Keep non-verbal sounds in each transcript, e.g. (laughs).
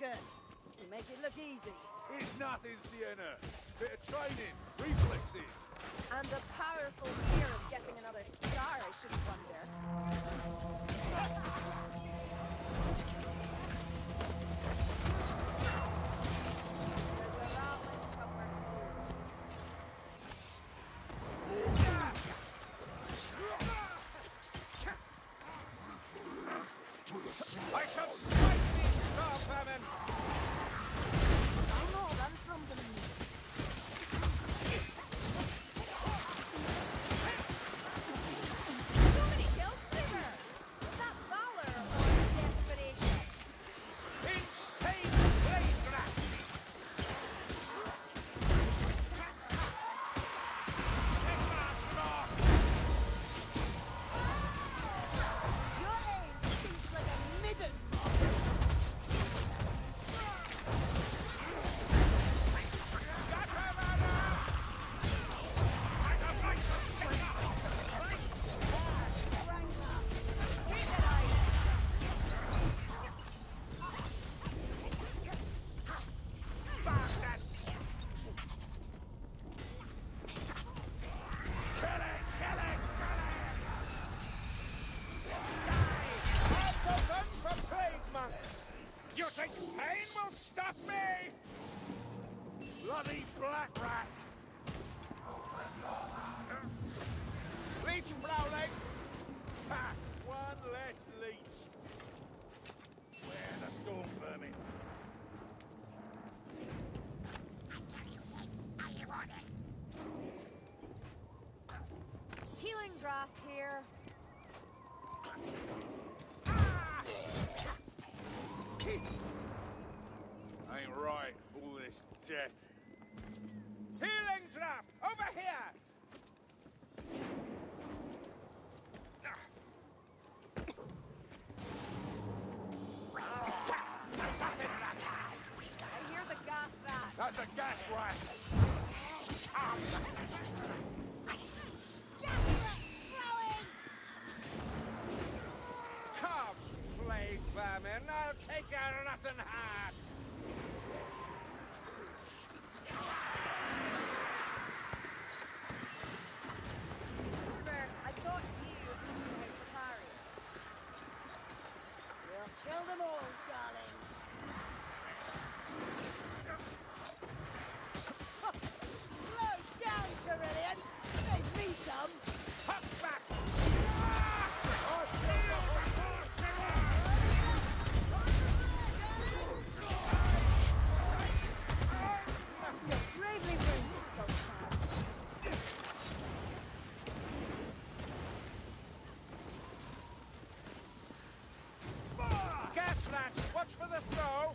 Lucas. You make it look easy. It's nothing, Sienna. Bit of training, reflexes. And a powerful fear of getting another star, I shouldn't wonder. (laughs) Bloody black rats! Leech prowling! Ha! One less leech! Where the storm vermin? Healing draught here. Ain't right, all this death. Healing trap! Over here! Assassin rat! I hear the gas rat. That's a gas rat! For the throw!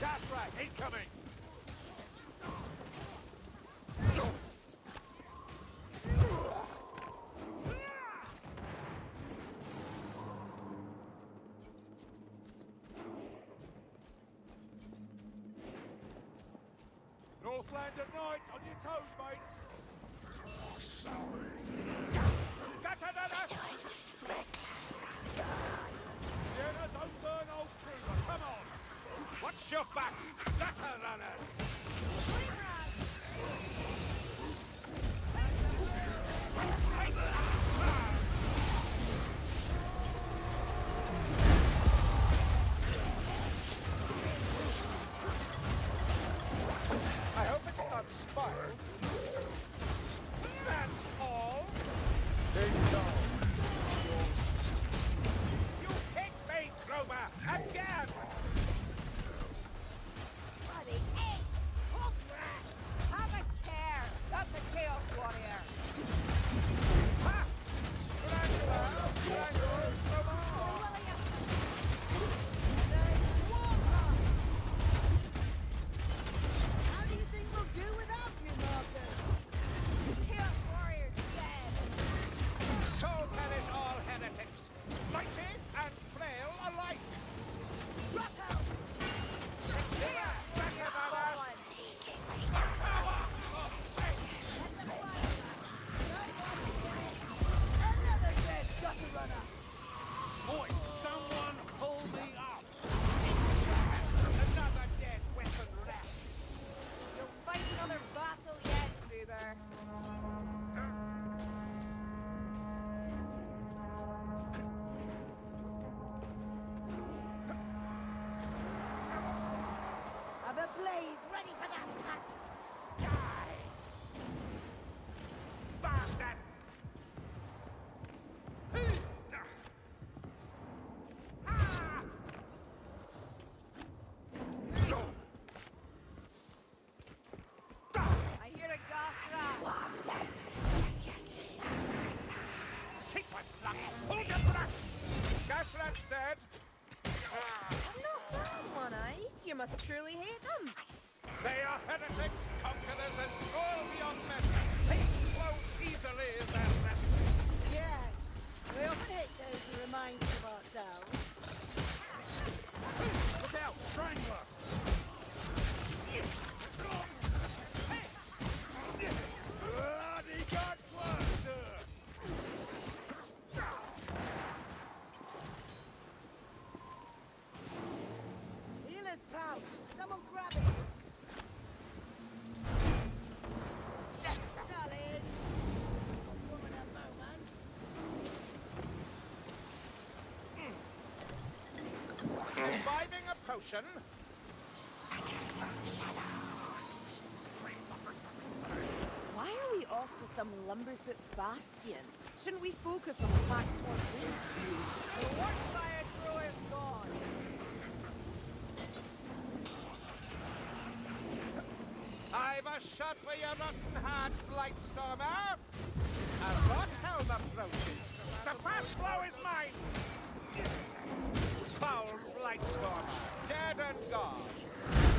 Gas rat, incoming! Northland at night, on your toes, mates! Gotcha, your back! Gutter runners! slain. potion. Why are we off to some lumberfoot bastion? Shouldn't we focus on the Black Swan The Watchfire Crew is gone! I've a shot for your rotten heart, Blightstormer! A rot helm approaches! The fast blow is mine! foul blight dead and gone.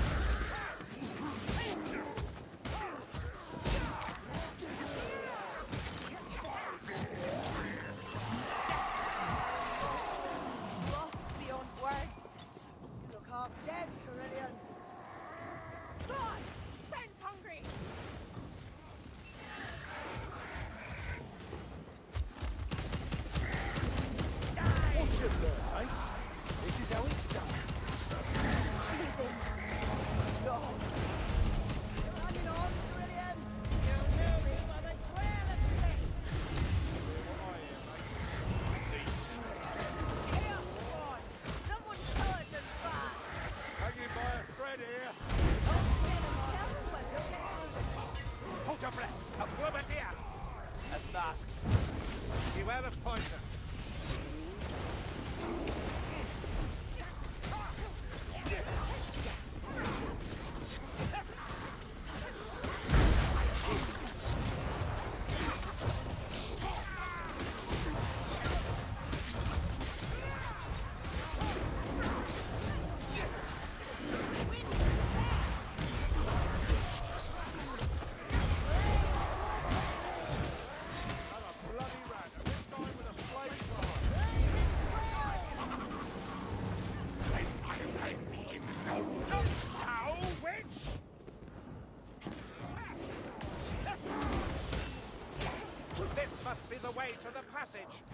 the way to the passage.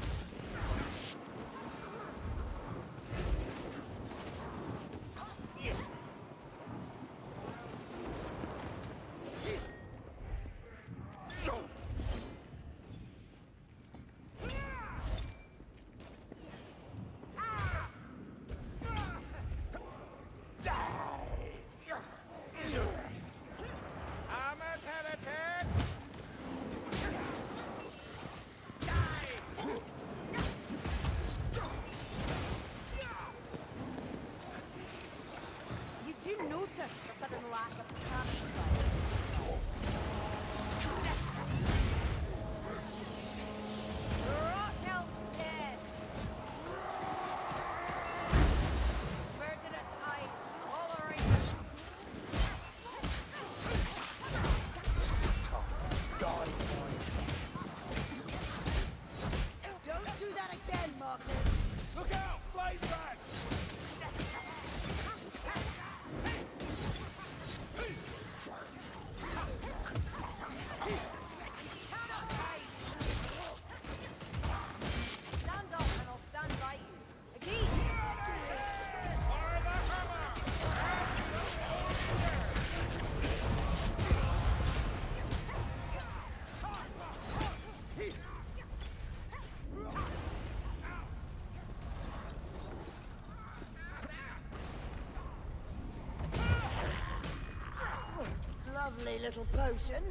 you notice the sudden lovely little potion.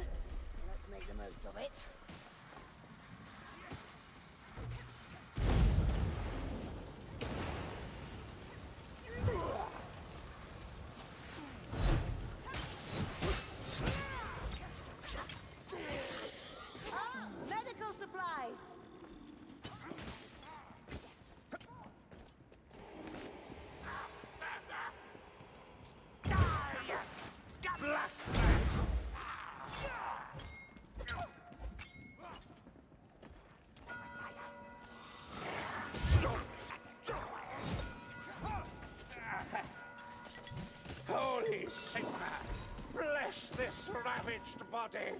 Sigmar, bless this ravaged body.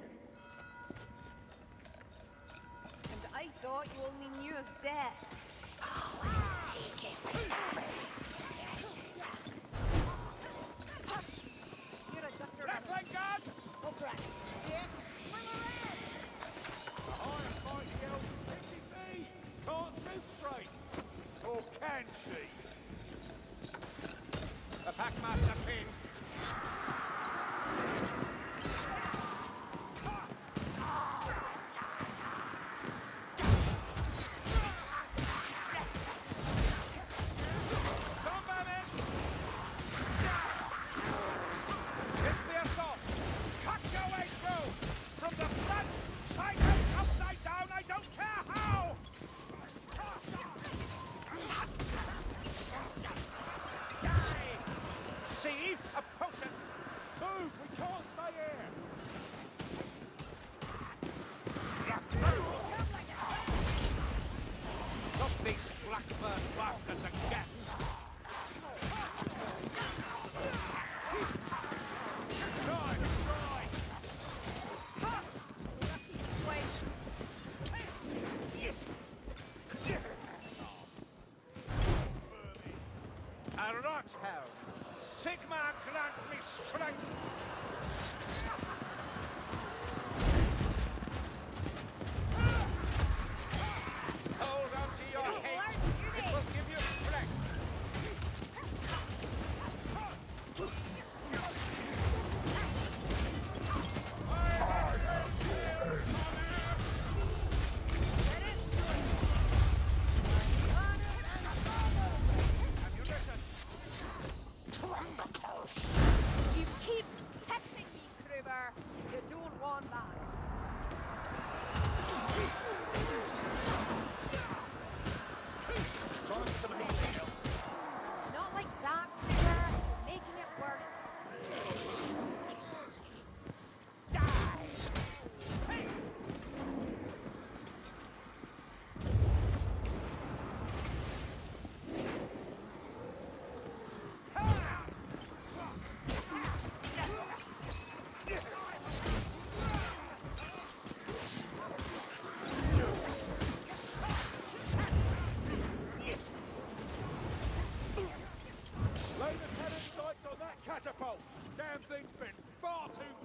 And I thought you only knew of death. Oh, crap. Yeah. Can't straight. Or can she? The Packmaster pin Basta a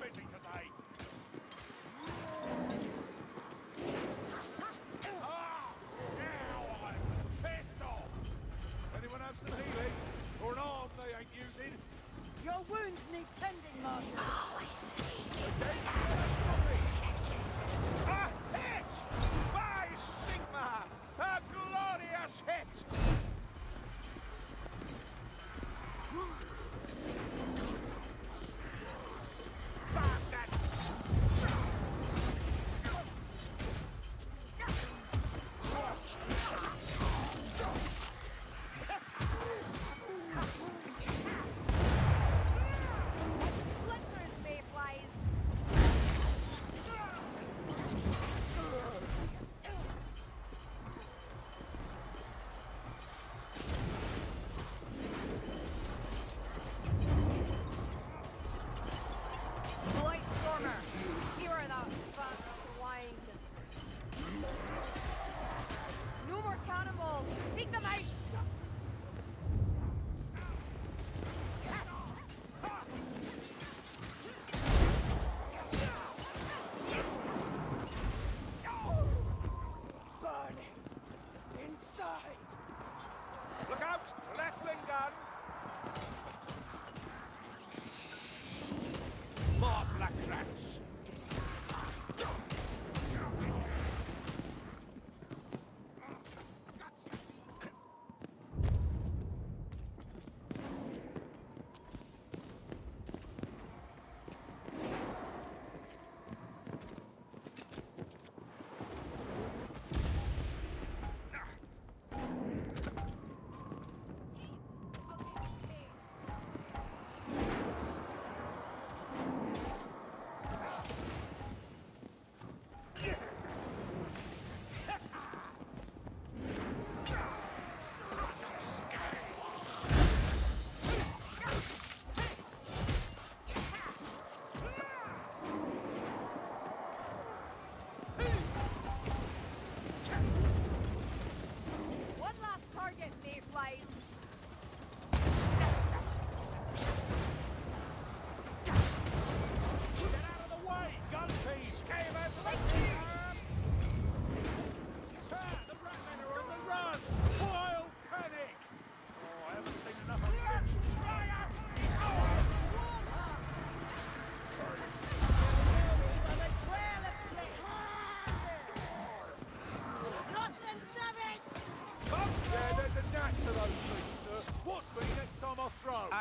busy today.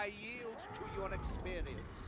I yield to your experience.